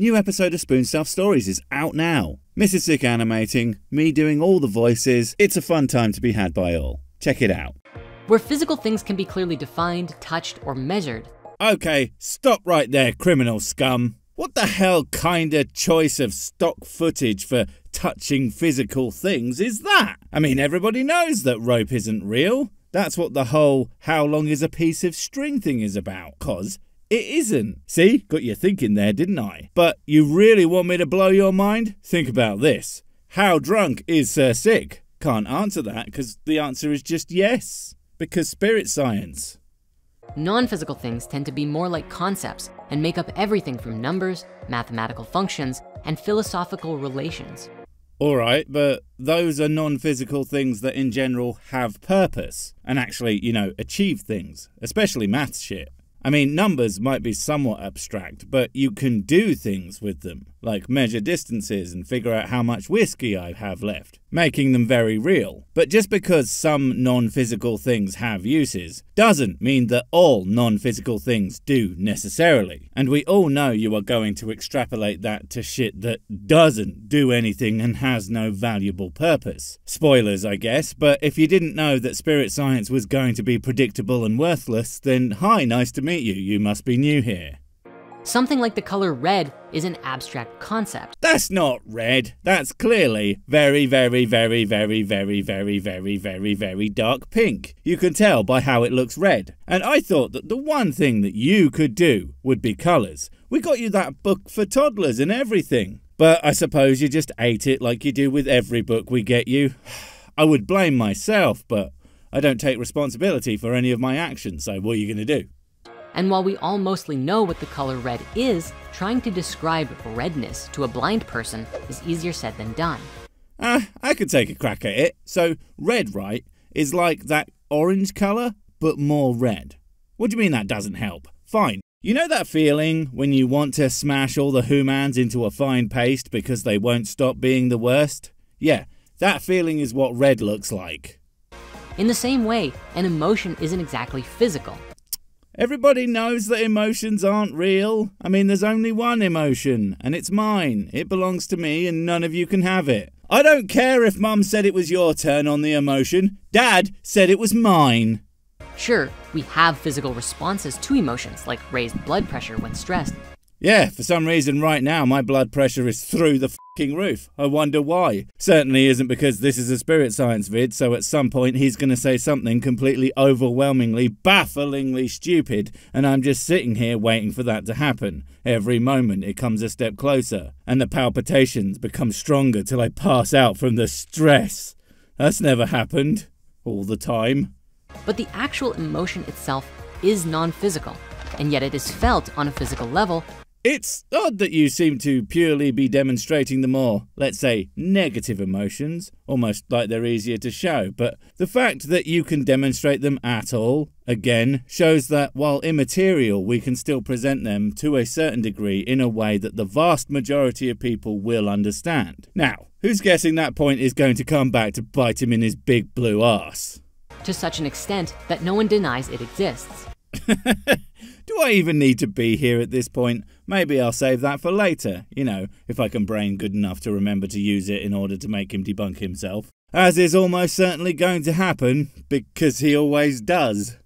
New episode of Spoonstaff Stories is out now. Mrs. Sic animating, me doing all the voices. It's a fun time to be had by all. Check it out. Where physical things can be clearly defined, touched, or measured. Okay, stop right there, criminal scum. What the hell kind of choice of stock footage for touching physical things is that? I mean, everybody knows that rope isn't real. That's what the whole how long is a piece of string thing is about, cause it isn't. See, got you thinking there, didn't I? But you really want me to blow your mind? Think about this. How drunk is Sir Sic? Can't answer that because the answer is just yes. Because spirit science. Non-physical things tend to be more like concepts and make up everything from numbers, mathematical functions, and philosophical relations. Alright, but those are non physical things that in general have purpose and actually, you know, achieve things, especially math shit. I mean, numbers might be somewhat abstract, but you can do things with them, like measure distances and figure out how much whiskey I have left, making them very real. But just because some non physical things have uses, doesn't mean that all non physical things do necessarily. And we all know you are going to extrapolate that to shit that doesn't do anything and has no valuable purpose. Spoilers, I guess, but if you didn't know that spirit science was going to be predictable and worthless, then hi, nice to meet you, you must be new here. Something like the color red is an abstract concept. That's not red. That's clearly very, very, very, very, very, very, very, very, very dark pink. You can tell by how it looks red. And I thought that the one thing that you could do would be colours. We got you that book for toddlers and everything. But I suppose you just ate it like you do with every book we get you. I would blame myself, but I don't take responsibility for any of my actions, so what are you going to do? And while we all mostly know what the color red is, trying to describe redness to a blind person is easier said than done. Ah, uh, I could take a crack at it. So, red, right, is like that orange colour, but more red. What do you mean that doesn't help? Fine. You know that feeling when you want to smash all the humans into a fine paste because they won't stop being the worst? Yeah, that feeling is what red looks like. In the same way, an emotion isn't exactly physical. Everybody knows that emotions aren't real. I mean, there's only one emotion, and it's mine. It belongs to me, and none of you can have it. I don't care if Mum said it was your turn on the emotion. Dad said it was mine. Sure, we have physical responses to emotions, like raised blood pressure when stressed. Yeah, for some reason right now my blood pressure is through the fucking roof. I wonder why. Certainly isn't because this is a spirit science vid, so at some point he's going to say something completely overwhelmingly, bafflingly stupid, and I'm just sitting here waiting for that to happen. Every moment it comes a step closer, and the palpitations become stronger till I pass out from the stress. That's never happened. All the time. But the actual emotion itself is non-physical, and yet it is felt on a physical level it's odd that you seem to purely be demonstrating the more, let's say, negative emotions, almost like they're easier to show, but the fact that you can demonstrate them at all, again, shows that while immaterial, we can still present them to a certain degree in a way that the vast majority of people will understand. Now, who's guessing that point is going to come back to bite him in his big blue ass? To such an extent that no one denies it exists. Do I even need to be here at this point? Maybe I'll save that for later, you know, if I can brain good enough to remember to use it in order to make him debunk himself. As is almost certainly going to happen, because he always does.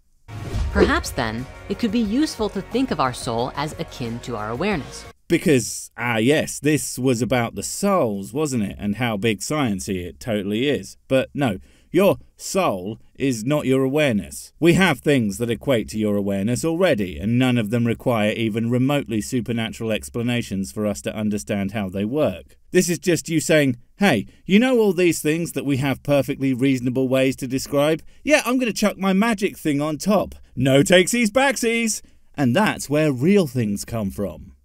Perhaps then, it could be useful to think of our soul as akin to our awareness. Because, ah yes, this was about the souls, wasn't it? And how big sciencey it totally is. But no, your soul is not your awareness. We have things that equate to your awareness already, and none of them require even remotely supernatural explanations for us to understand how they work. This is just you saying, hey, you know all these things that we have perfectly reasonable ways to describe? Yeah, I'm going to chuck my magic thing on top. No takesies backsies! And that's where real things come from.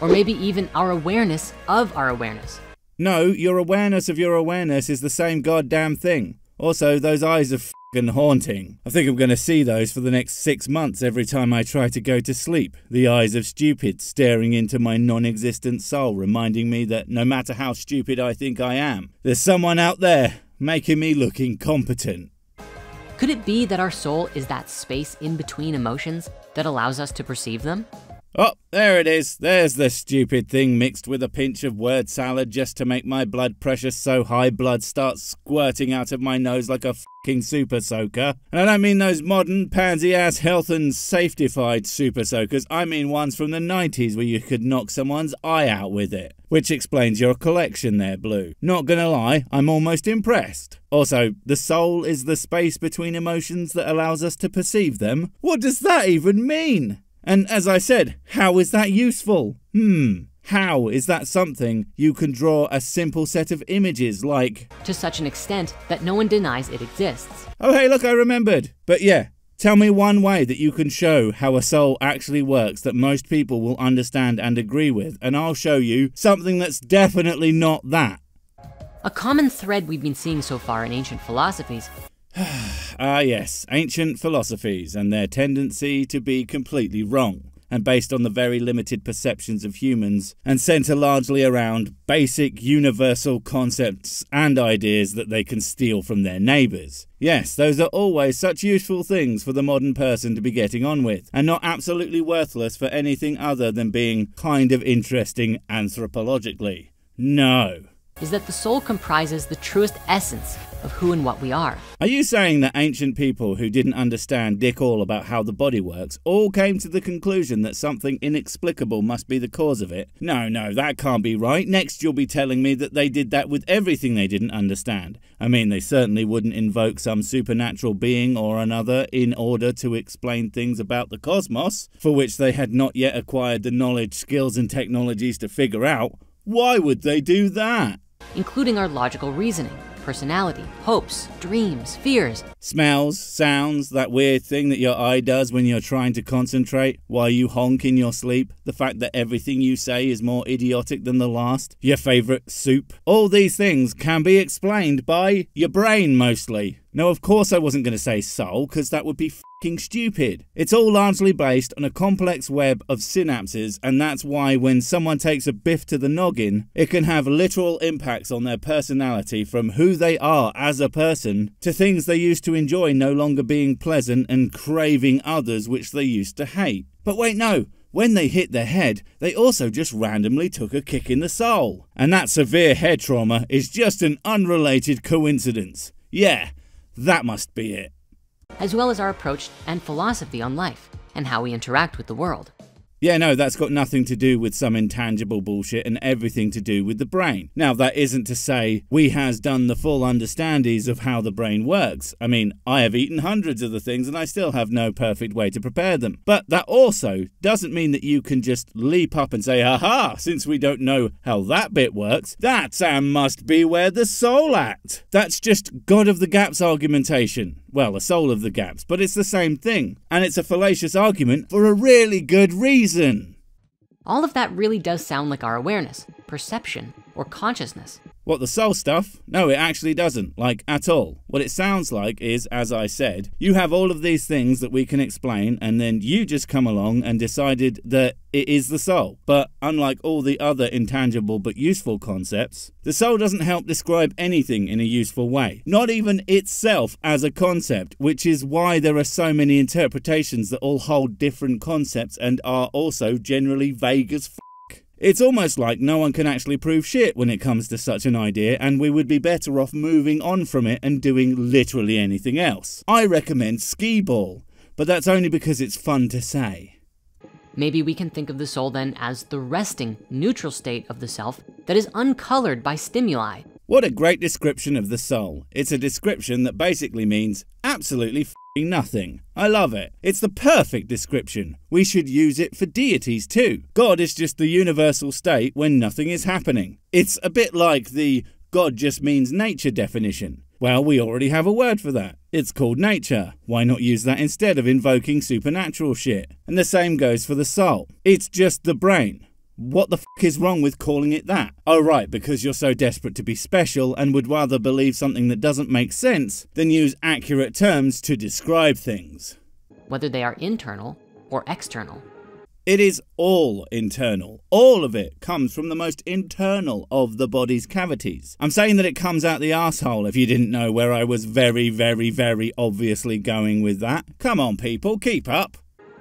Or maybe even our awareness of our awareness. No, your awareness of your awareness is the same goddamn thing. Also, those eyes are fing haunting. I think I'm going to see those for the next six months every time I try to go to sleep. The eyes of stupid staring into my non existent soul, reminding me that no matter how stupid I think I am, there's someone out there making me look incompetent. Could it be that our soul is that space in between emotions that allows us to perceive them? Oh, there it is. There's the stupid thing mixed with a pinch of word salad just to make my blood pressure so high blood starts squirting out of my nose like a fucking super soaker. And I don't mean those modern, pansy ass health and safetyfied super soakers. I mean ones from the 90s where you could knock someone's eye out with it. Which explains your collection there, Blue. Not gonna lie, I'm almost impressed. Also, the soul is the space between emotions that allows us to perceive them. What does that even mean? And as I said, how is that useful? Hmm. How is that something you can draw a simple set of images like. To such an extent that no one denies it exists. Oh, hey, look, I remembered. But yeah, tell me one way that you can show how a soul actually works that most people will understand and agree with, and I'll show you something that's definitely not that. A common thread we've been seeing so far in ancient philosophies Ah, yes, ancient philosophies and their tendency to be completely wrong, and based on the very limited perceptions of humans, and centre largely around basic universal concepts and ideas that they can steal from their neighbours. Yes, those are always such useful things for the modern person to be getting on with, and not absolutely worthless for anything other than being kind of interesting anthropologically. No is that the soul comprises the truest essence of who and what we are. Are you saying that ancient people who didn't understand dick all about how the body works all came to the conclusion that something inexplicable must be the cause of it? No, no, that can't be right. Next, you'll be telling me that they did that with everything they didn't understand. I mean, they certainly wouldn't invoke some supernatural being or another in order to explain things about the cosmos, for which they had not yet acquired the knowledge, skills, and technologies to figure out. Why would they do that? Including our logical reasoning, personality, hopes, dreams, fears. Smells, sounds, that weird thing that your eye does when you're trying to concentrate while you honk in your sleep, the fact that everything you say is more idiotic than the last, your favourite soup. All these things can be explained by your brain mostly. No, of course I wasn't going to say soul, because that would be fucking stupid. It's all largely based on a complex web of synapses, and that's why when someone takes a biff to the noggin, it can have literal impacts on their personality from who they are as a person to things they used to enjoy no longer being pleasant and craving others which they used to hate. But wait, no. When they hit their head, they also just randomly took a kick in the soul. And that severe head trauma is just an unrelated coincidence. Yeah, that must be it. As well as our approach and philosophy on life and how we interact with the world. Yeah, no, that's got nothing to do with some intangible bullshit and everything to do with the brain. Now, that isn't to say we has done the full understandings of how the brain works. I mean, I have eaten hundreds of the things and I still have no perfect way to prepare them. But that also doesn't mean that you can just leap up and say, aha, since we don't know how that bit works, that's and must be where the soul at. That's just God of the gaps argumentation well, the soul of the gaps, but it's the same thing. And it's a fallacious argument for a really good reason. All of that really does sound like our awareness, perception, or consciousness. What, the soul stuff? No, it actually doesn't, like, at all. What it sounds like is, as I said, you have all of these things that we can explain, and then you just come along and decided that it is the soul. But unlike all the other intangible but useful concepts, the soul doesn't help describe anything in a useful way. Not even itself as a concept, which is why there are so many interpretations that all hold different concepts and are also generally vague as it's almost like no one can actually prove shit when it comes to such an idea, and we would be better off moving on from it and doing literally anything else. I recommend skee ball, but that's only because it's fun to say. Maybe we can think of the soul then as the resting, neutral state of the self that is uncolored by stimuli. What a great description of the soul. It's a description that basically means absolutely nothing. I love it. It's the perfect description. We should use it for deities too. God is just the universal state when nothing is happening. It's a bit like the God just means nature definition. Well, we already have a word for that. It's called nature. Why not use that instead of invoking supernatural shit? And the same goes for the soul. It's just the brain. What the fuck is wrong with calling it that? Oh, right, because you're so desperate to be special and would rather believe something that doesn't make sense than use accurate terms to describe things. Whether they are internal or external. It is all internal. All of it comes from the most internal of the body's cavities. I'm saying that it comes out the asshole if you didn't know where I was very, very, very obviously going with that. Come on, people, keep up.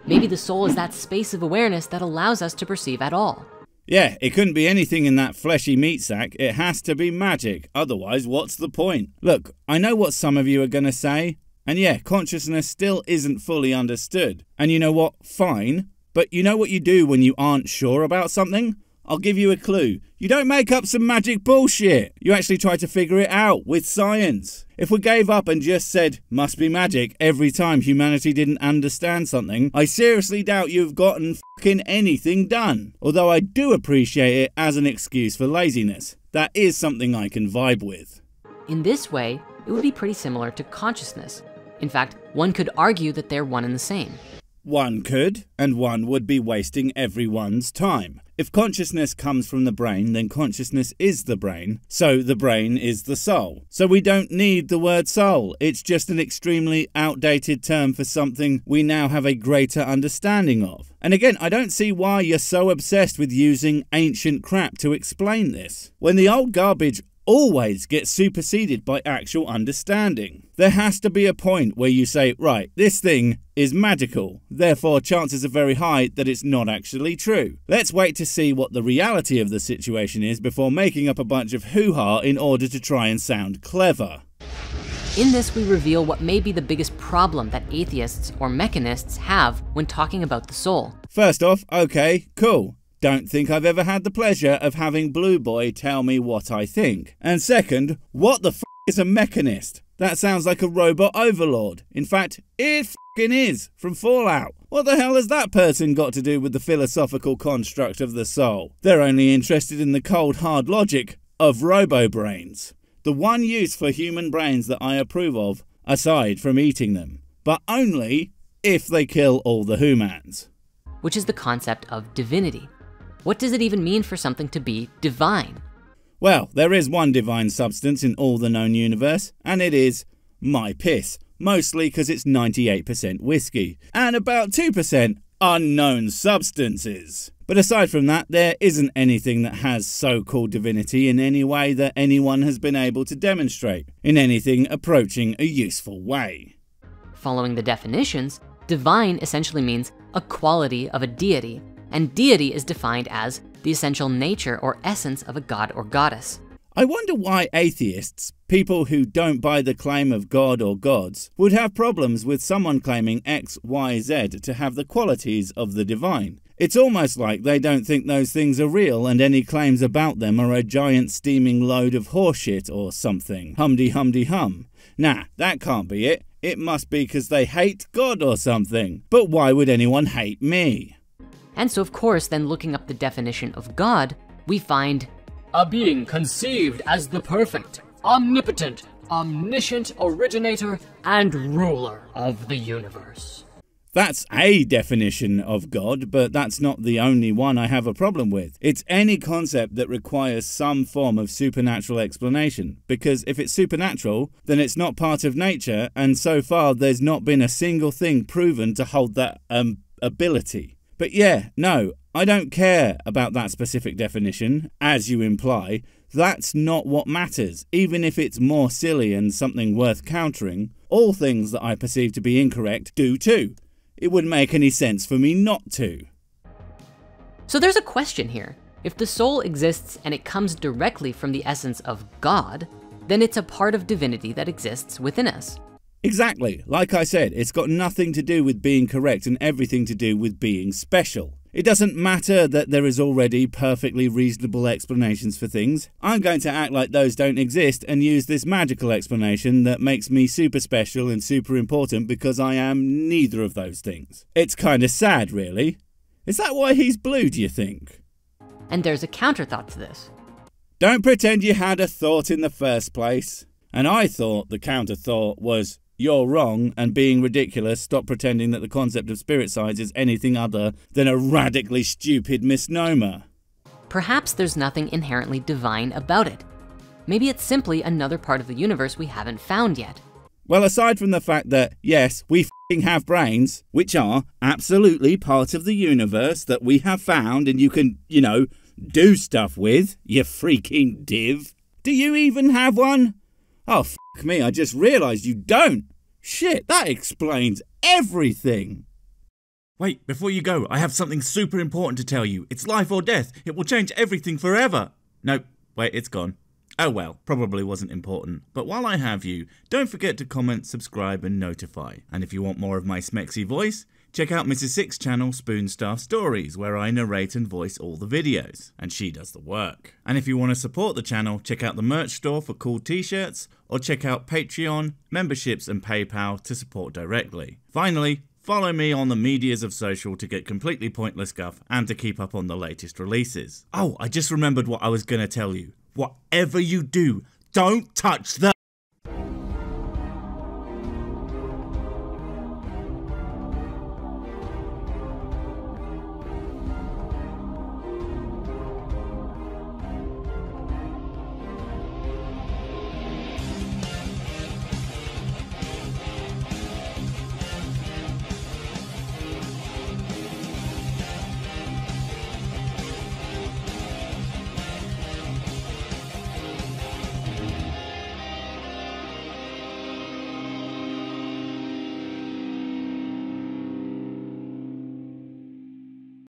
Maybe the soul is that space of awareness that allows us to perceive at all. Yeah, it couldn't be anything in that fleshy meat sack. It has to be magic. Otherwise, what's the point? Look, I know what some of you are going to say. And yeah, consciousness still isn't fully understood. And you know what? Fine. But you know what you do when you aren't sure about something? I'll give you a clue. You don't make up some magic bullshit. You actually try to figure it out with science. If we gave up and just said, must be magic, every time humanity didn't understand something, I seriously doubt you've gotten fucking anything done. Although I do appreciate it as an excuse for laziness. That is something I can vibe with. In this way, it would be pretty similar to consciousness. In fact, one could argue that they're one and the same. One could, and one would be wasting everyone's time. If consciousness comes from the brain, then consciousness is the brain, so the brain is the soul. So we don't need the word soul, it's just an extremely outdated term for something we now have a greater understanding of. And again, I don't see why you're so obsessed with using ancient crap to explain this. When the old garbage always gets superseded by actual understanding. There has to be a point where you say, right, this thing is magical, therefore chances are very high that it's not actually true. Let's wait to see what the reality of the situation is before making up a bunch of hoo ha in order to try and sound clever. In this, we reveal what may be the biggest problem that atheists or mechanists have when talking about the soul. First off, okay, cool. Don't think I've ever had the pleasure of having Blue Boy tell me what I think. And second, what the f is a mechanist? That sounds like a robot overlord. In fact, it fing is from Fallout. What the hell has that person got to do with the philosophical construct of the soul? They're only interested in the cold hard logic of robo brains. The one use for human brains that I approve of, aside from eating them, but only if they kill all the humans. Which is the concept of divinity. What does it even mean for something to be divine? Well, there is one divine substance in all the known universe, and it is my piss. Mostly because it's 98% whiskey, and about 2% unknown substances. But aside from that, there isn't anything that has so called divinity in any way that anyone has been able to demonstrate, in anything approaching a useful way. Following the definitions, divine essentially means a quality of a deity, and deity is defined as the essential nature or essence of a god or goddess. I wonder why atheists, people who don't buy the claim of God or gods, would have problems with someone claiming X, Y, Z to have the qualities of the divine. It's almost like they don't think those things are real and any claims about them are a giant steaming load of horseshit or something. Humdy humdy hum. Nah, that can't be it. It must be because they hate God or something. But why would anyone hate me? And so, of course, then looking up the definition of God, we find a being conceived as the perfect, omnipotent, omniscient originator and ruler of the universe. That's a definition of God, but that's not the only one I have a problem with. It's any concept that requires some form of supernatural explanation, because if it's supernatural, then it's not part of nature, and so far there's not been a single thing proven to hold that um, ability. But yeah, no, I don't care about that specific definition, as you imply. That's not what matters, even if it's more silly and something worth countering. All things that I perceive to be incorrect do too. It wouldn't make any sense for me not to. So there's a question here. If the soul exists and it comes directly from the essence of God, then it's a part of divinity that exists within us. Exactly. Like I said, it's got nothing to do with being correct and everything to do with being special. It doesn't matter that there is already perfectly reasonable explanations for things. I'm going to act like those don't exist and use this magical explanation that makes me super special and super important because I am neither of those things. It's kind of sad, really. Is that why he's blue, do you think? And there's a counter thought to this. Don't pretend you had a thought in the first place. And I thought the counter thought was you're wrong and being ridiculous, stop pretending that the concept of spirit sides is anything other than a radically stupid misnomer. Perhaps there's nothing inherently divine about it. Maybe it's simply another part of the universe we haven't found yet. Well, aside from the fact that, yes, we have brains, which are absolutely part of the universe that we have found and you can, you know, do stuff with, you freaking div. Do you even have one? Oh, fuck me, I just realised you don't. Shit, that explains everything. Wait, before you go, I have something super important to tell you. It's life or death. It will change everything forever. Nope, wait, it's gone. Oh well, probably wasn't important. But while I have you, don't forget to comment, subscribe, and notify. And if you want more of my smexy voice, check out Mrs. Sic's channel Spoonstaff Stories, where I narrate and voice all the videos, and she does the work. And if you want to support the channel, check out the merch store for cool t-shirts, or check out Patreon, memberships, and PayPal to support directly. Finally, Follow me on the medias of social to get completely pointless guff and to keep up on the latest releases. Oh, I just remembered what I was to tell you. Whatever you do, don't touch the